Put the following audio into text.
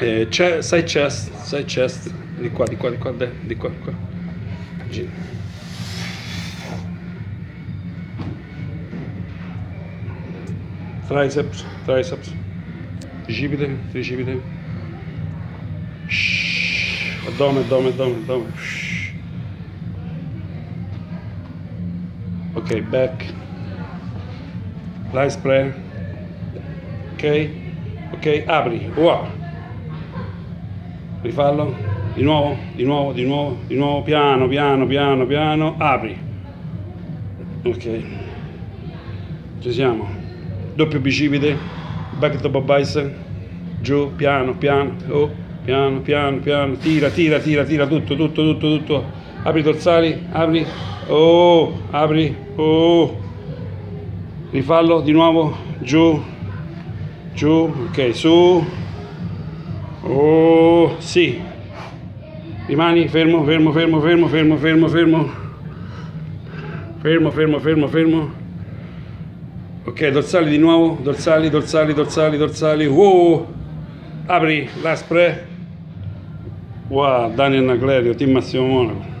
Eh, c'è, side chest, side chest, di qua, di qua, di qua, di qua, di qua. Gira. Triceps, triceps. Tricipite, tricipite. Shhh. Addome, addome, addome, addome. Ok, back. Light spray. Ok, ok, apri. Wow. Rifallo. Di nuovo, di nuovo, di nuovo, di nuovo. Piano, piano, piano, piano. Apri. Ok. Ci siamo. Doppio bicipite. Back dopo bicep. Giù, piano, piano. Oh, piano, piano, piano. Tira, tira, tira, tira. Tutto, tutto, tutto, tutto. Apri i dorsali. Apri. Oh, apri. Oh. Rifallo di nuovo. Giù. Giù. Ok, su. Oh, sì. Rimani fermo, fermo, fermo, fermo, fermo, fermo, fermo. Fermo, fermo, fermo, fermo. Ok, dorsali di nuovo, dorsali, dorsali, dorsali, dorsali. Wow! Apri la spray. Wow, Daniel Naglerio, team Massimo Monaco.